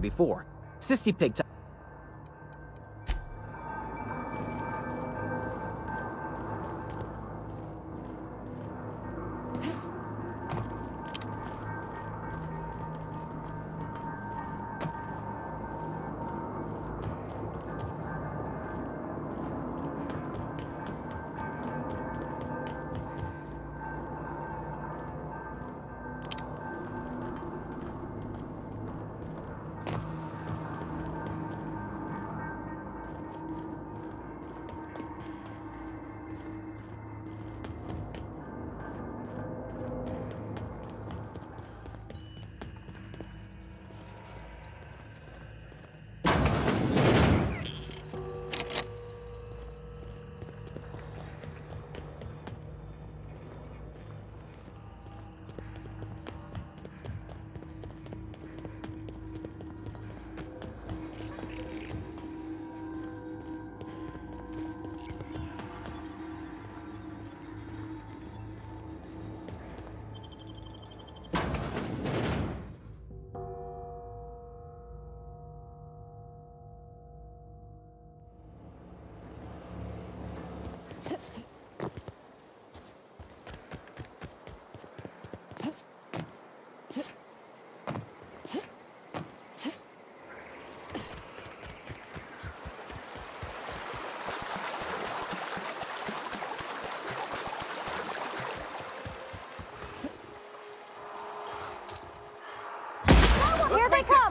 before. Sissy Pig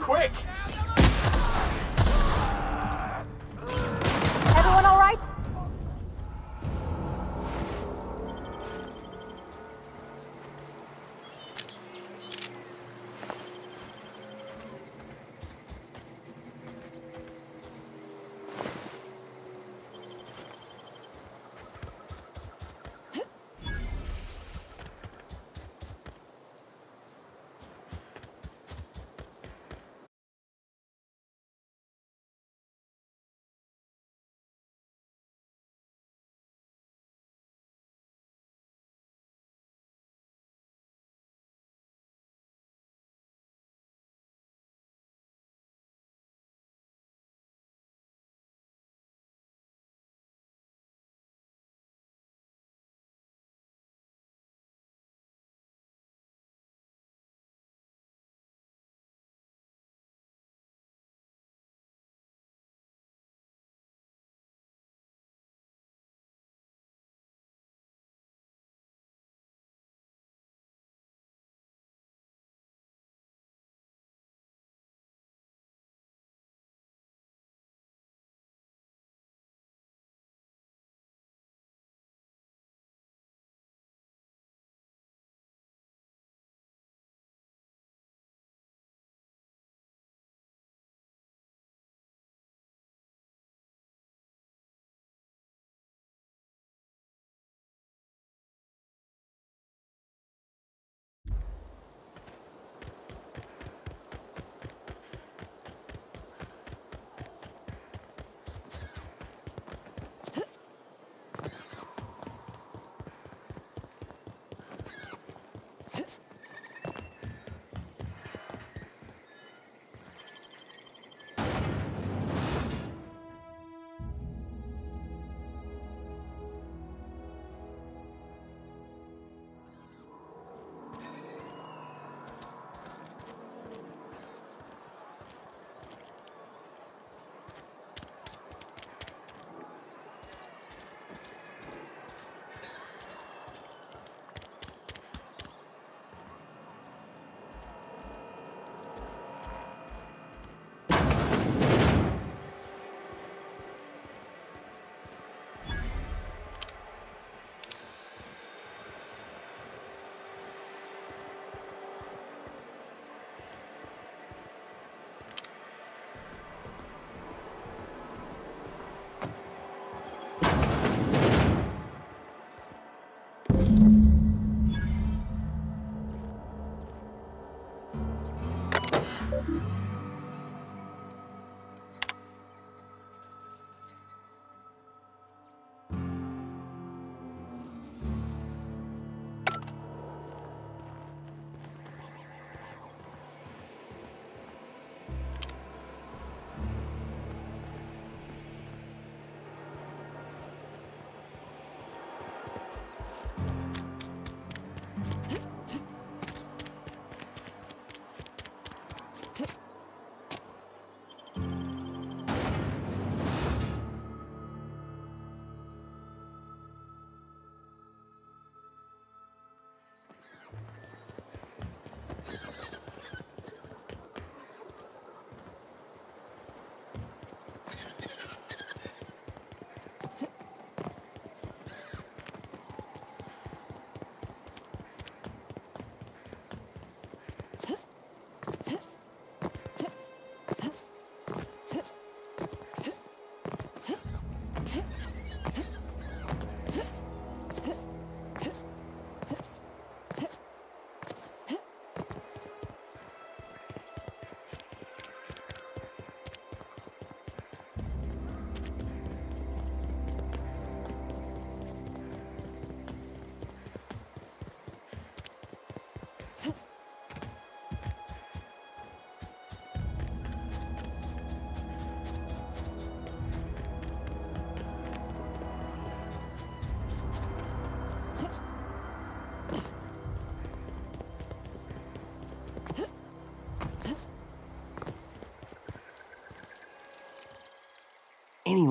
Quick!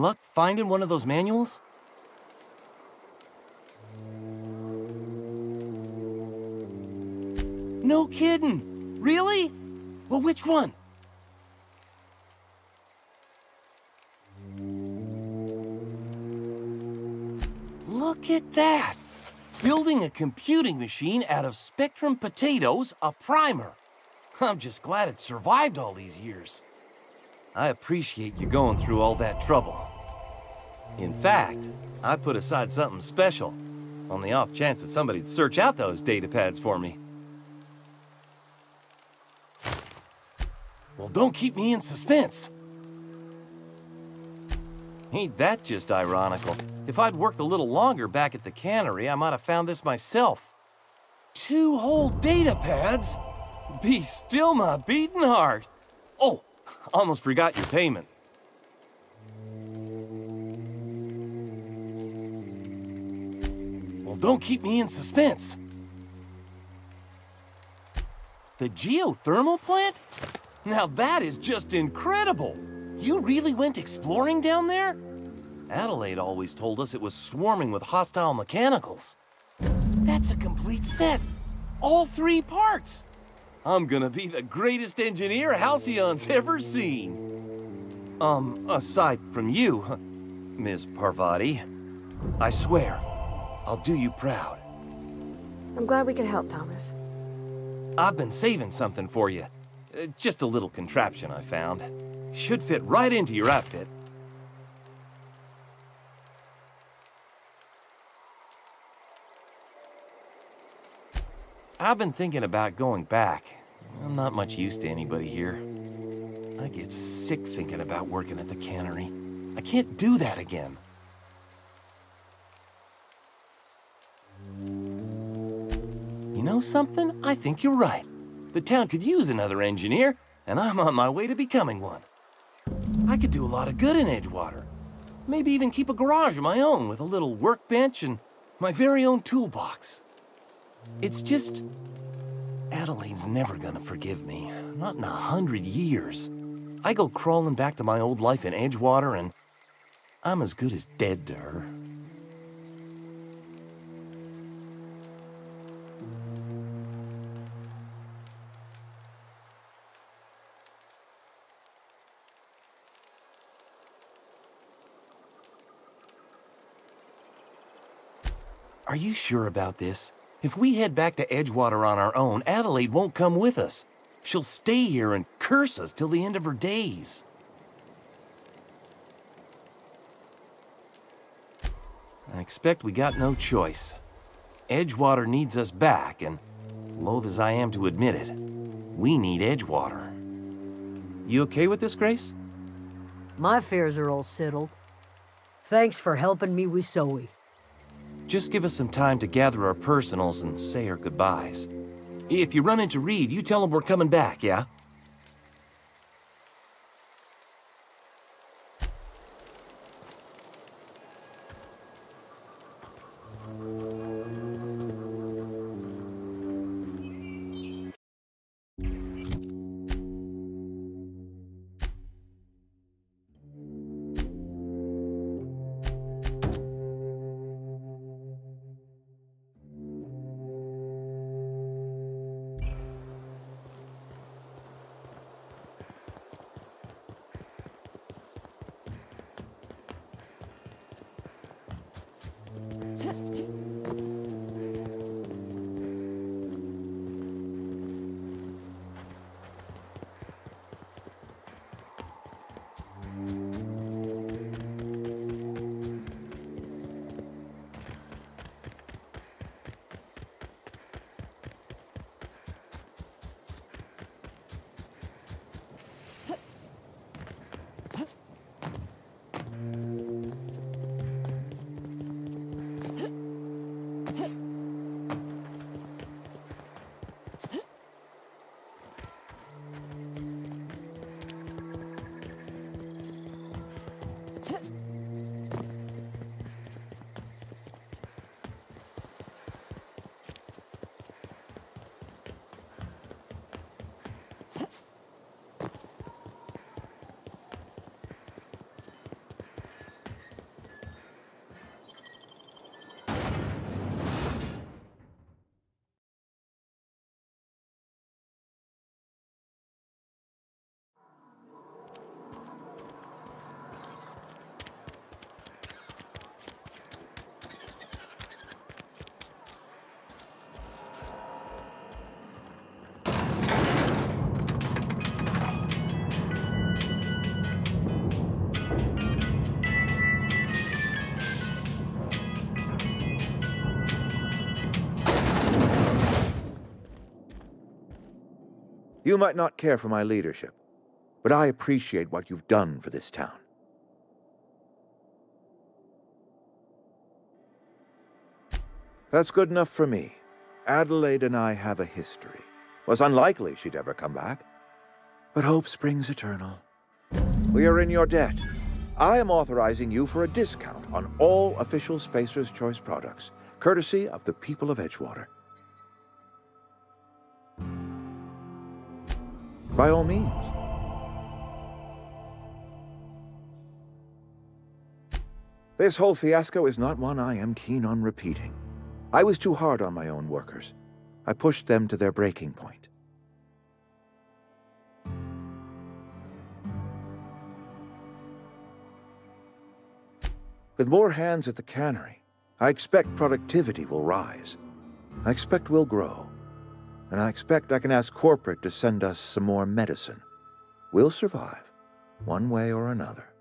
Luck finding one of those manuals? No kidding! Really? Well, which one? Look at that! Building a computing machine out of Spectrum potatoes, a primer. I'm just glad it survived all these years. I appreciate you going through all that trouble. In fact, I put aside something special, on the off chance that somebody'd search out those data pads for me. Well, don't keep me in suspense. Ain't that just ironical? If I'd worked a little longer back at the cannery, I might have found this myself. Two whole data pads? Be still my beating heart. Oh, almost forgot your payment. Well, don't keep me in suspense. The geothermal plant? Now that is just incredible! You really went exploring down there? Adelaide always told us it was swarming with hostile mechanicals. That's a complete set. All three parts. I'm gonna be the greatest engineer Halcyon's ever seen. Um, aside from you, Ms. Parvati, I swear, I'll do you proud. I'm glad we could help, Thomas. I've been saving something for you. Uh, just a little contraption I found. Should fit right into your outfit. I've been thinking about going back. I'm not much use to anybody here. I get sick thinking about working at the cannery. I can't do that again. Know something? I think you're right. The town could use another engineer, and I'm on my way to becoming one. I could do a lot of good in Edgewater. Maybe even keep a garage of my own with a little workbench and my very own toolbox. It's just... Adelaide's never gonna forgive me. Not in a hundred years. I go crawling back to my old life in Edgewater and I'm as good as dead to her. Are you sure about this? If we head back to Edgewater on our own, Adelaide won't come with us. She'll stay here and curse us till the end of her days. I expect we got no choice. Edgewater needs us back, and loath as I am to admit it, we need Edgewater. You okay with this, Grace? My affairs are all settled. Thanks for helping me with Zoe. Just give us some time to gather our personals and say our goodbyes. If you run into Reed, you tell him we're coming back, yeah? 感觉。You might not care for my leadership, but I appreciate what you've done for this town. That's good enough for me. Adelaide and I have a history. Was unlikely she'd ever come back. But hope springs eternal. We are in your debt. I am authorizing you for a discount on all official Spacer's Choice products, courtesy of the people of Edgewater. By all means. This whole fiasco is not one I am keen on repeating. I was too hard on my own workers. I pushed them to their breaking point. With more hands at the cannery, I expect productivity will rise. I expect we'll grow. And I expect I can ask corporate to send us some more medicine. We'll survive, one way or another.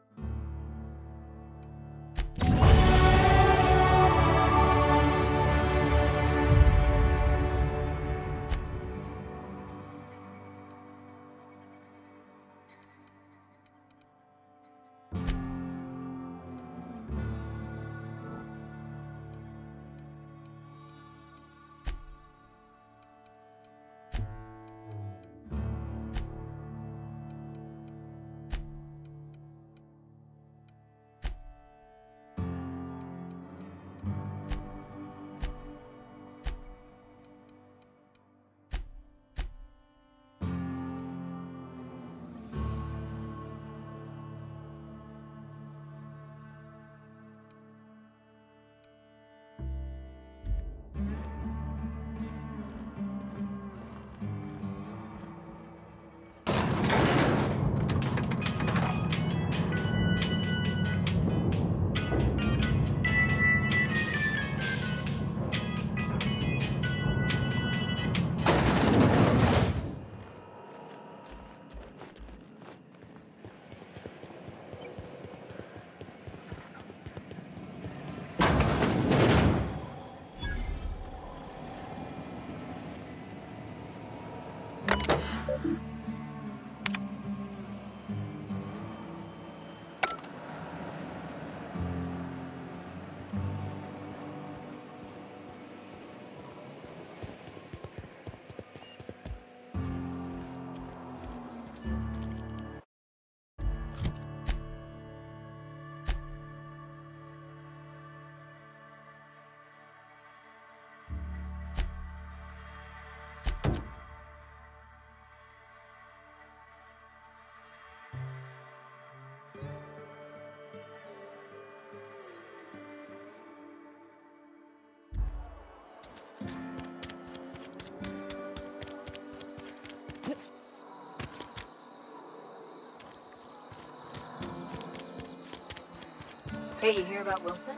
Hey, you hear about Wilson?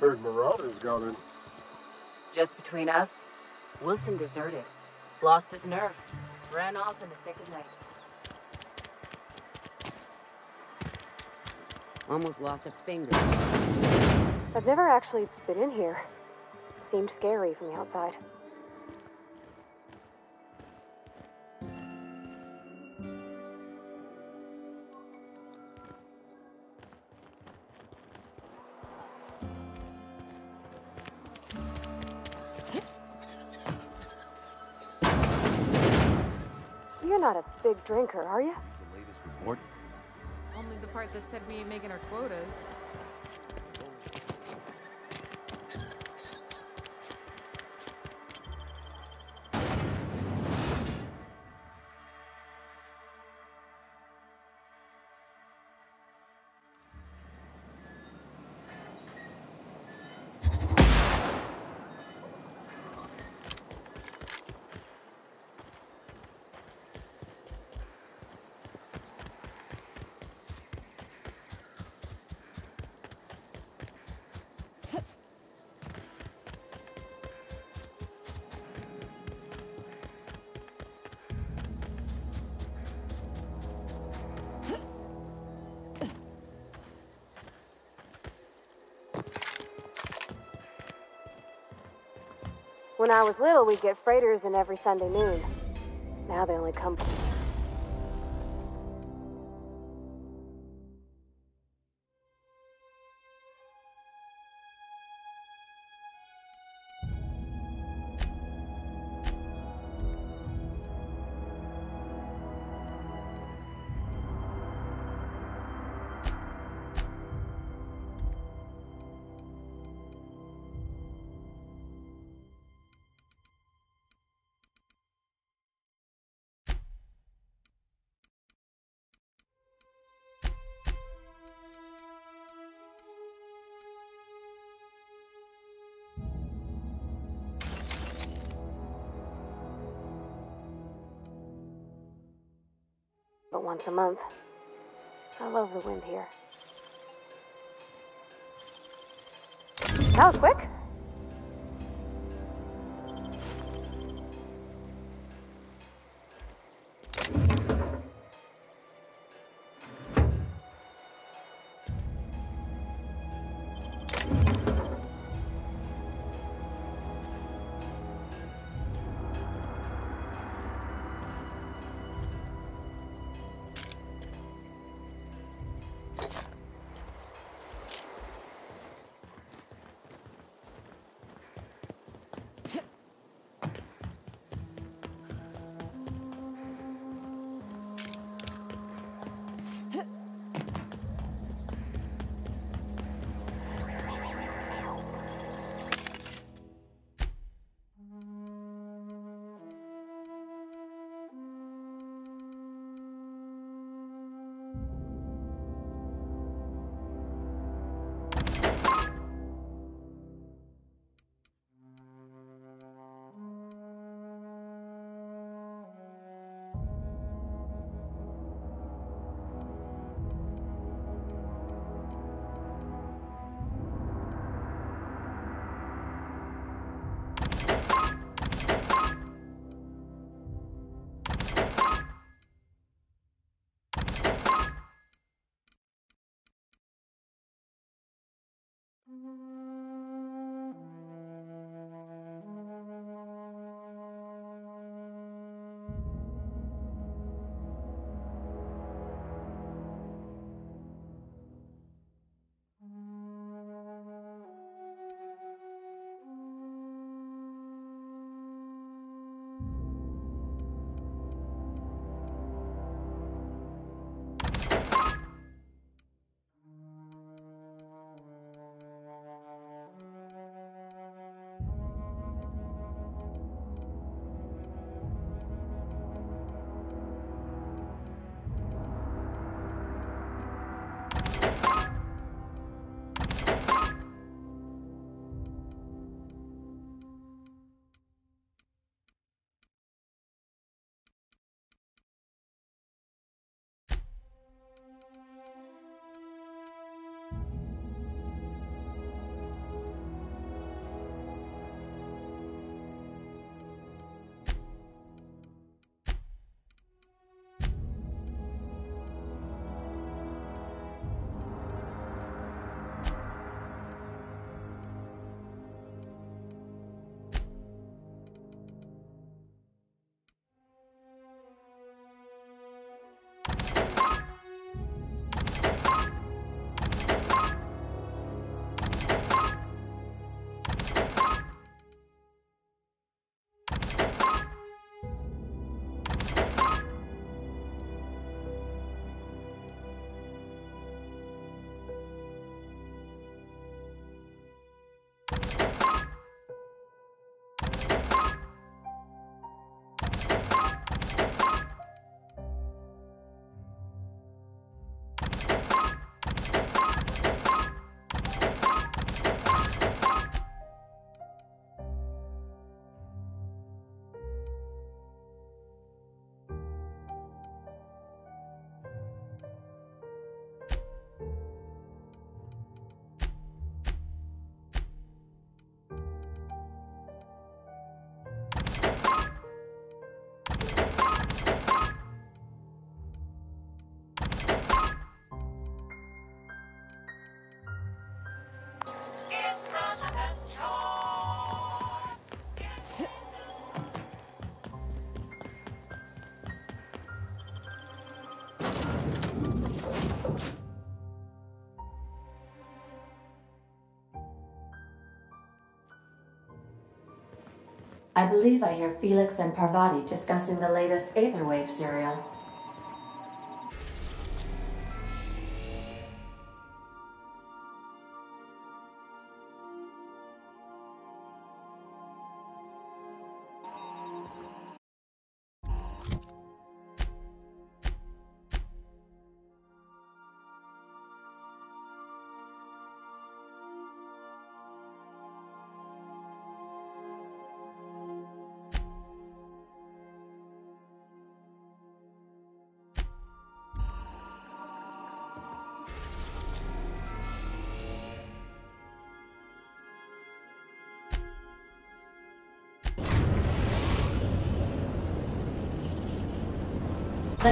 Heard Marauders got in. Just between us, Wilson deserted. Lost his nerve. Ran off in the thick of night. Almost lost a finger. I've never actually been in here. Seemed scary from the outside. Drinker, are you? The latest report? Only the part that said we ain't making our quotas. When I was little, we'd get freighters in every Sunday noon. Now they only come. Once a month. I love the wind here. That was quick. I believe I hear Felix and Parvati discussing the latest Aetherwave serial.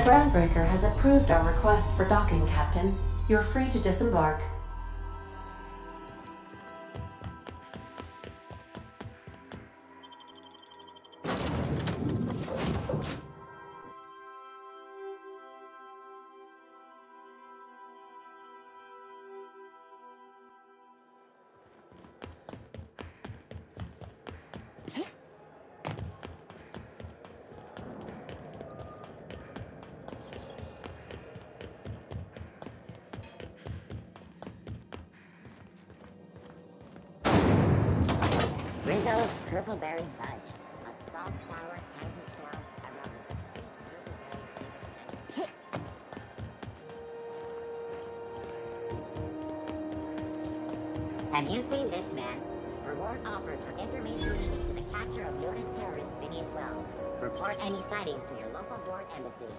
Groundbreaker has approved our request for docking, Captain. You're free to disembark. Rizzo's Purple Berry Fudge. A soft, sour candy shell around the sweet purple berry Have you seen this man? Reward offered for information leading to the capture of noted terrorist Phineas Wells. Report any sightings to your local board embassy.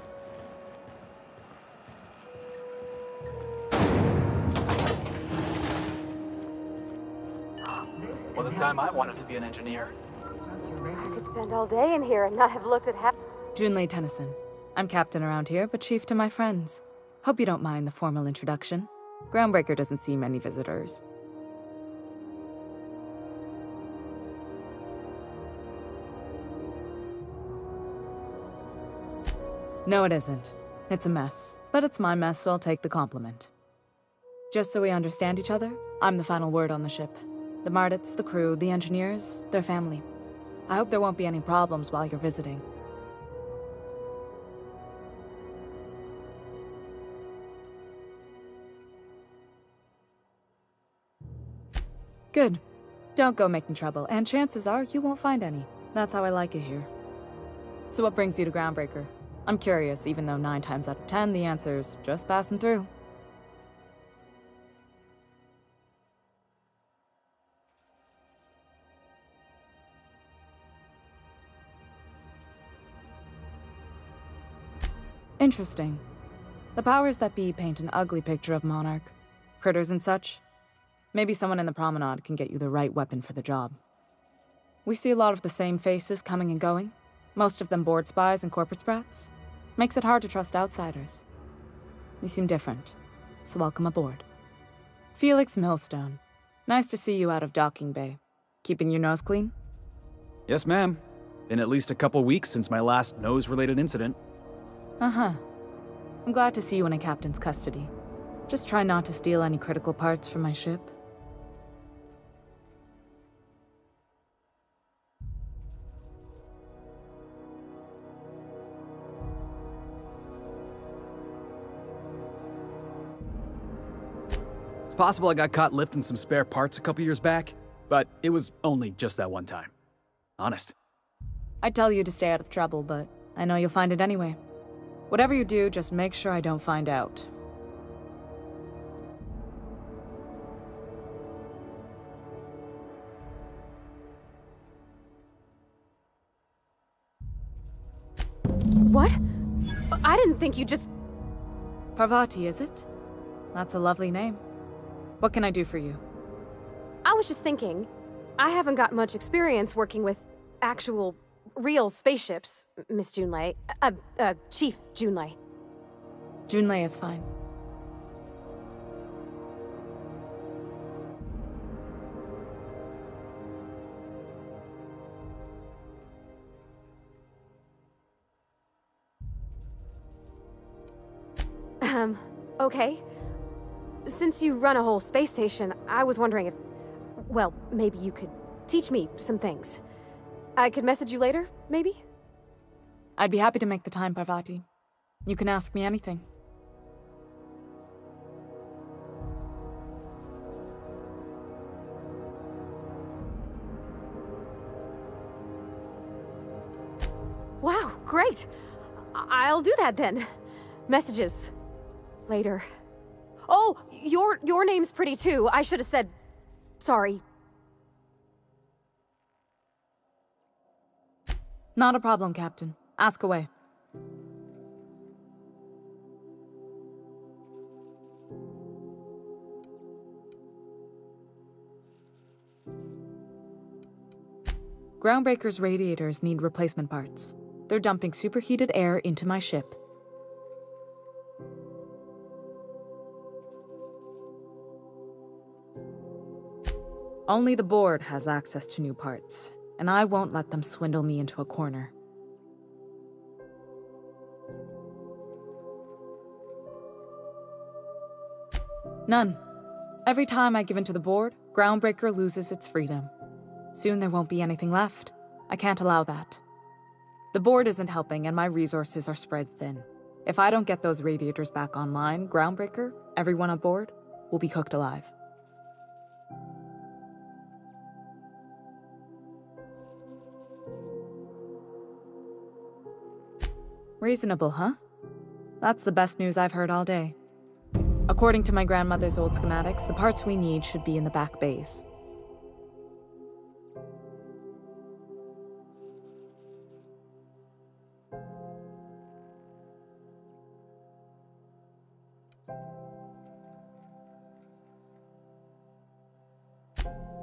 Wasn't time I wanted to be an engineer. I could spend all day in here and not have looked at half. Junlei Tennyson. I'm captain around here, but chief to my friends. Hope you don't mind the formal introduction. Groundbreaker doesn't see many visitors. No, it isn't. It's a mess. But it's my mess, so I'll take the compliment. Just so we understand each other, I'm the final word on the ship. The Mardets, the crew, the engineers, their family. I hope there won't be any problems while you're visiting. Good. Don't go making trouble, and chances are you won't find any. That's how I like it here. So what brings you to Groundbreaker? I'm curious, even though nine times out of ten the answer's just passing through. Interesting. The powers that be paint an ugly picture of Monarch. Critters and such. Maybe someone in the promenade can get you the right weapon for the job. We see a lot of the same faces coming and going, most of them board spies and corporate sprats. Makes it hard to trust outsiders. You seem different, so welcome aboard. Felix Millstone. Nice to see you out of docking bay. Keeping your nose clean? Yes, ma'am. Been at least a couple weeks since my last nose-related incident. Uh-huh. I'm glad to see you in a captain's custody. Just try not to steal any critical parts from my ship. It's possible I got caught lifting some spare parts a couple years back, but it was only just that one time. Honest. I'd tell you to stay out of trouble, but I know you'll find it anyway. Whatever you do, just make sure I don't find out. What? I didn't think you just. Parvati, is it? That's a lovely name. What can I do for you? I was just thinking. I haven't got much experience working with actual, real spaceships, Miss Junlei. Uh, uh, Chief Junlei. Junlei is fine. Um, okay. Since you run a whole space station, I was wondering if. Well, maybe you could teach me some things. I could message you later, maybe? I'd be happy to make the time, Parvati. You can ask me anything. Wow, great. I'll do that then. Messages. Later. Oh, your your name's pretty too. I should have said sorry. Not a problem, Captain. Ask away. Groundbreaker's radiators need replacement parts. They're dumping superheated air into my ship. Only the board has access to new parts, and I won't let them swindle me into a corner. None. Every time I give in to the board, Groundbreaker loses its freedom. Soon there won't be anything left. I can't allow that. The board isn't helping, and my resources are spread thin. If I don't get those radiators back online, Groundbreaker, everyone aboard, will be cooked alive. Reasonable, huh? That's the best news I've heard all day. According to my grandmother's old schematics, the parts we need should be in the back bays.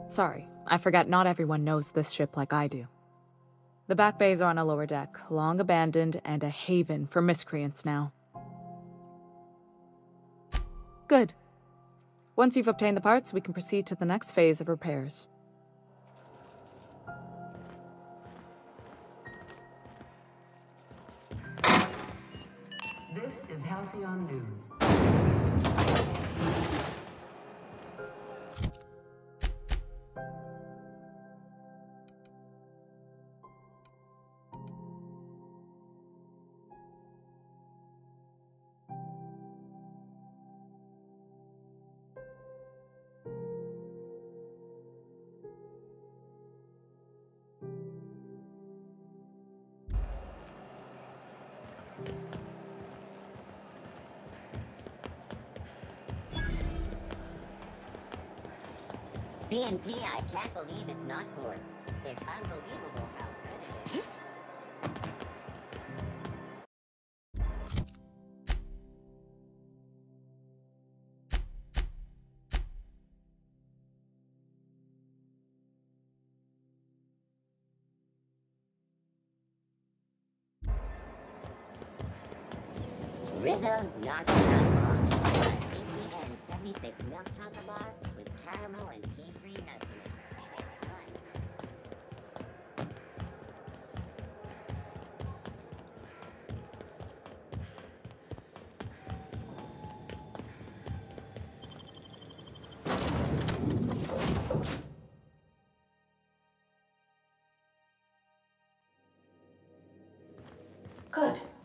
Sorry, I forgot not everyone knows this ship like I do. The back bays are on a lower deck, long abandoned and a haven for miscreants now. Good. Once you've obtained the parts, we can proceed to the next phase of repairs. This is Halcyon News. CNP, I can't believe it's not forced. It's unbelievable how good it is. Rizzo's Not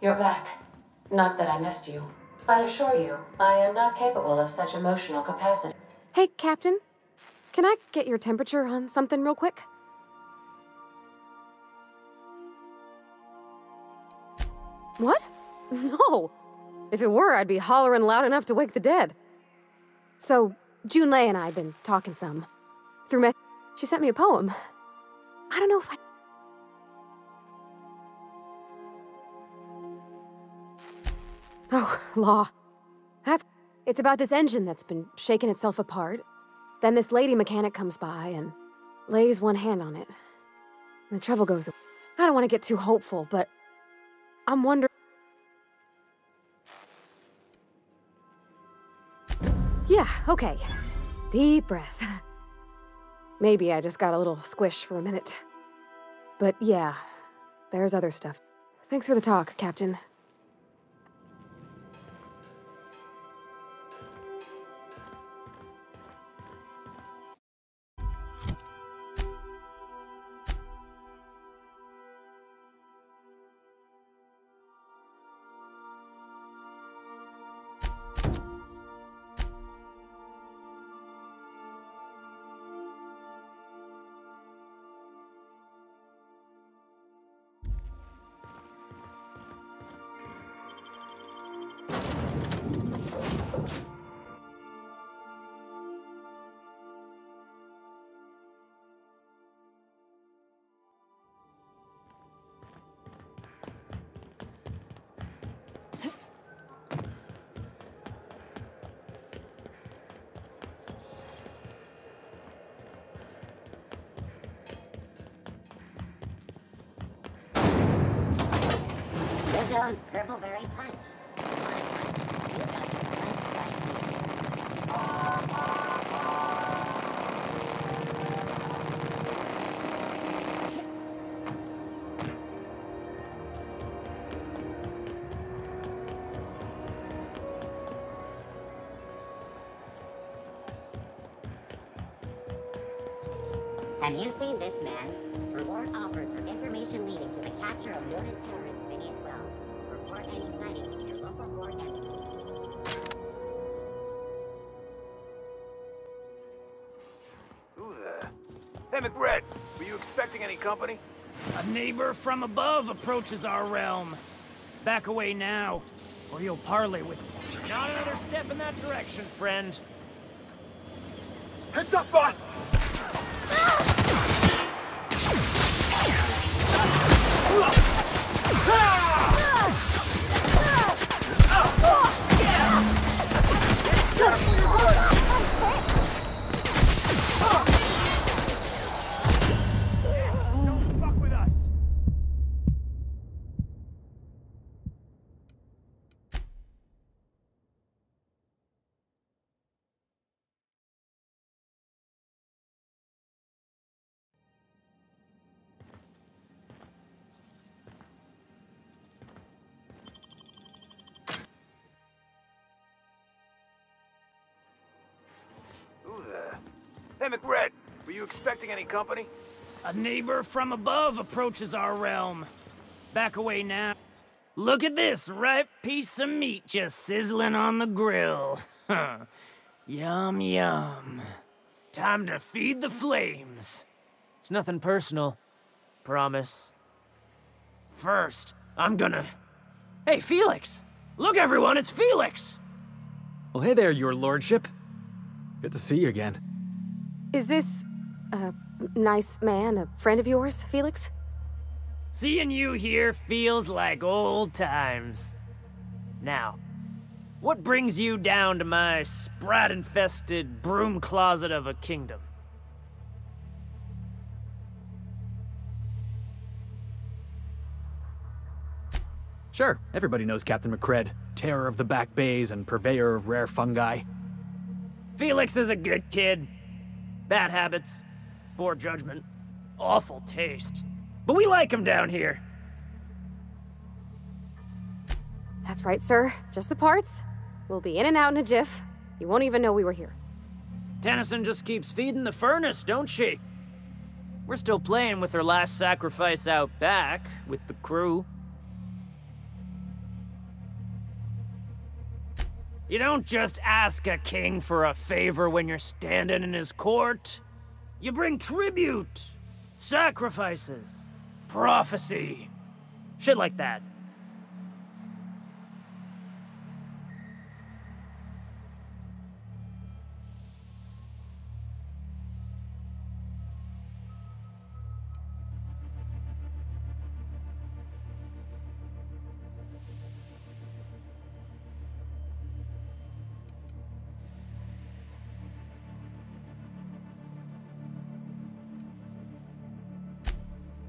you're back. Not that I missed you. I assure you, I am not capable of such emotional capacity. Hey, Captain. Can I get your temperature on something real quick? What? No. If it were, I'd be hollering loud enough to wake the dead. So, June Junlei and I have been talking some. Through mess. She sent me a poem. I don't know if I. Oh, law. That's. It's about this engine that's been shaking itself apart. Then this lady mechanic comes by and lays one hand on it. And the trouble goes. I don't want to get too hopeful, but I'm wondering. Yeah, okay. Deep breath. Maybe I just got a little squish for a minute. But yeah, there's other stuff. Thanks for the talk, Captain. Rizzo's Purpleberry Punch. Any company? A neighbor from above approaches our realm. Back away now, or you'll parley with... me. Not another step in that direction, friend. Heads up, boss! Expecting any company? A neighbor from above approaches our realm. Back away now. Look at this ripe piece of meat just sizzling on the grill. yum, yum. Time to feed the flames. It's nothing personal. Promise. First, I'm gonna... Hey, Felix! Look, everyone, it's Felix! Well, hey there, your lordship. Good to see you again. Is this a nice man, a friend of yours, Felix? Seeing you here feels like old times. Now, what brings you down to my sprat-infested broom closet of a kingdom? Sure, everybody knows Captain McCred, terror of the back bays and purveyor of rare fungi. Felix is a good kid. Bad habits, poor judgment, awful taste. But we like him down here. That's right, sir. Just the parts. We'll be in and out in a jiff. You won't even know we were here. Tennyson just keeps feeding the furnace, don't she? We're still playing with her last sacrifice out back, with the crew. You don't just ask a king for a favor when you're standing in his court. You bring tribute, sacrifices, prophecy, shit like that.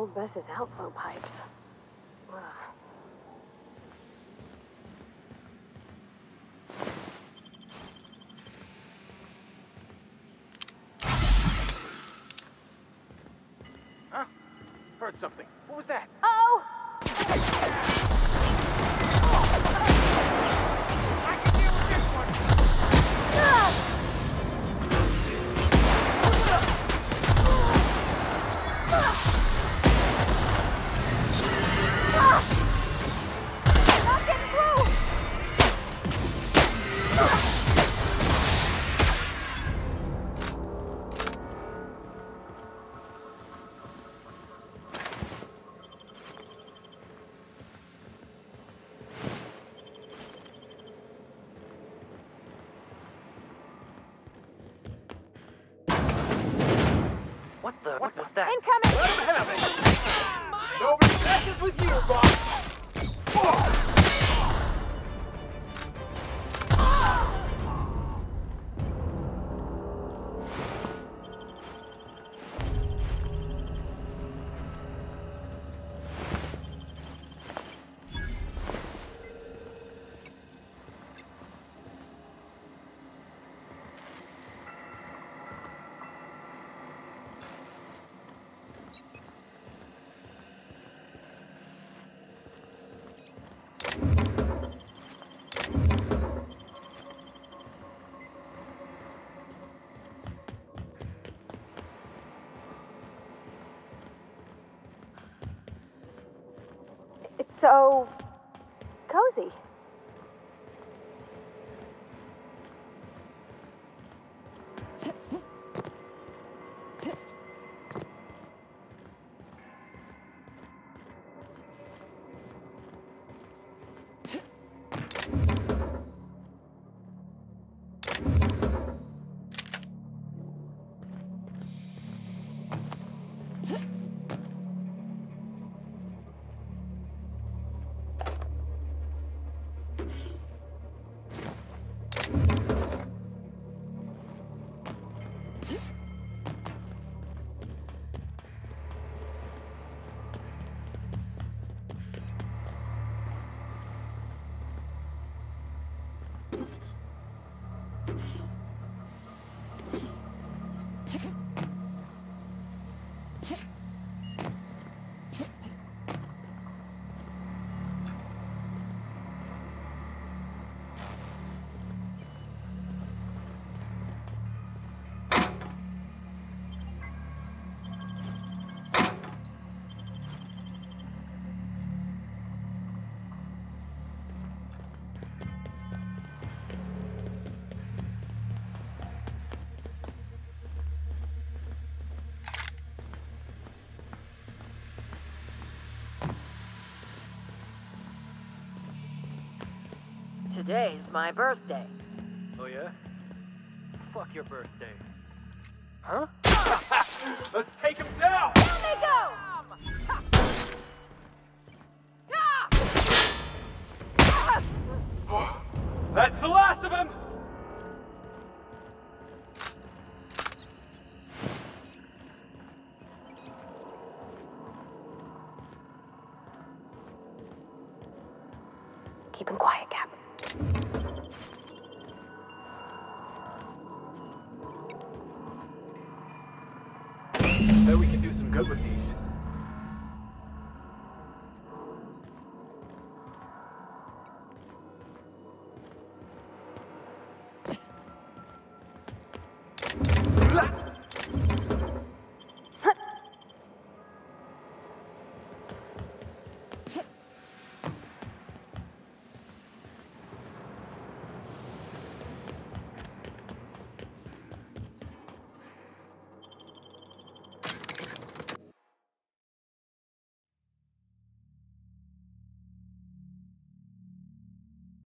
old Bess's outflow pipes. So Today's my birthday. Oh, yeah? Fuck your birthday. Huh? Let's take him down! Down they go! That's the last of him!